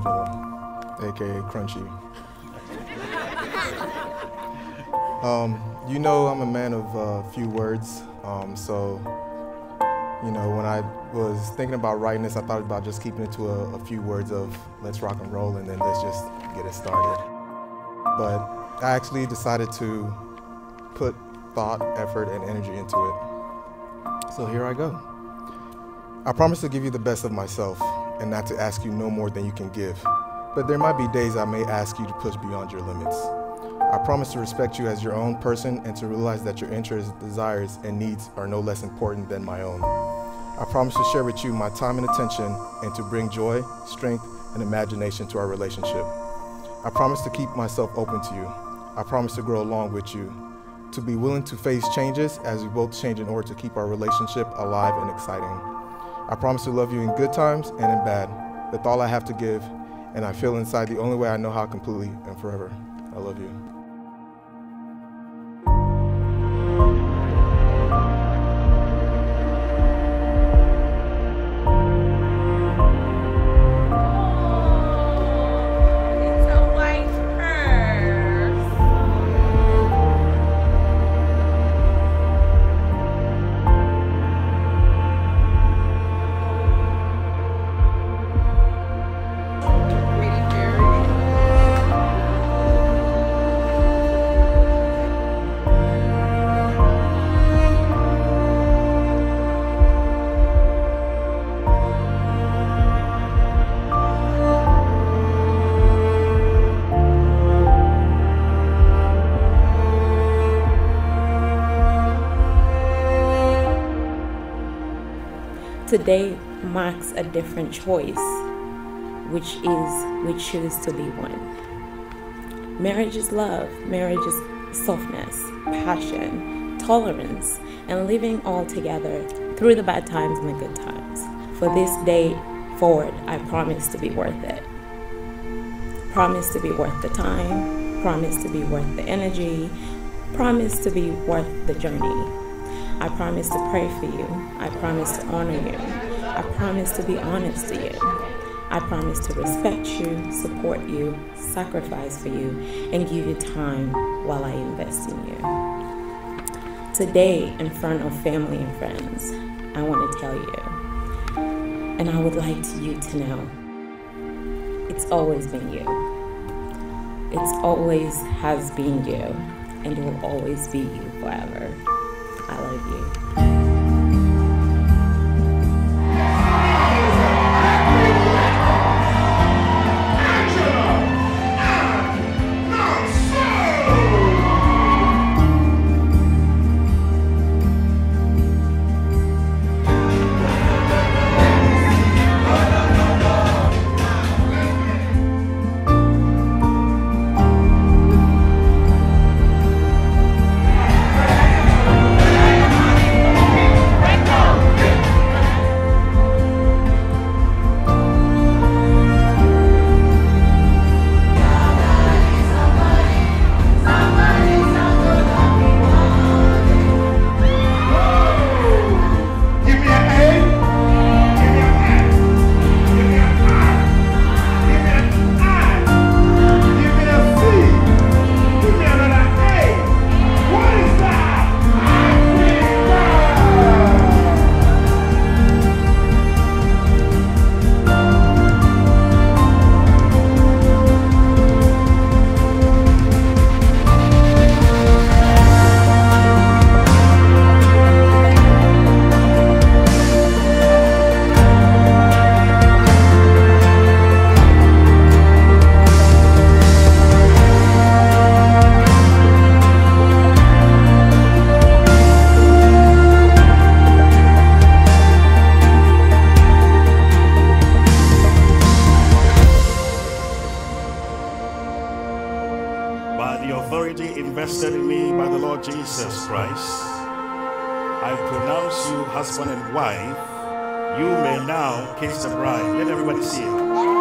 Angela, aka Crunchy. Um, you know I'm a man of uh, few words, um, so you know when I was thinking about writing this, I thought about just keeping it to a, a few words of let's rock and roll and then let's just get it started. But I actually decided to put thought, effort, and energy into it. So here I go. I promise to give you the best of myself and not to ask you no more than you can give. But there might be days I may ask you to push beyond your limits. I promise to respect you as your own person and to realize that your interests, desires, and needs are no less important than my own. I promise to share with you my time and attention and to bring joy, strength, and imagination to our relationship. I promise to keep myself open to you. I promise to grow along with you, to be willing to face changes as we both change in order to keep our relationship alive and exciting. I promise to love you in good times and in bad. That's all I have to give, and I feel inside the only way I know how completely and forever. I love you. Today marks a different choice, which is we choose to be one. Marriage is love, marriage is softness, passion, tolerance, and living all together through the bad times and the good times. For this day forward, I promise to be worth it. Promise to be worth the time, promise to be worth the energy, promise to be worth the journey. I promise to pray for you. I promise to honor you. I promise to be honest to you. I promise to respect you, support you, sacrifice for you, and give you time while I invest in you. Today, in front of family and friends, I want to tell you, and I would like you to know it's always been you. It's always has been you, and it will always be you forever. I love you. By the authority invested in me by the Lord Jesus Christ, I pronounce you husband and wife. You may now kiss the bride. Let everybody see it.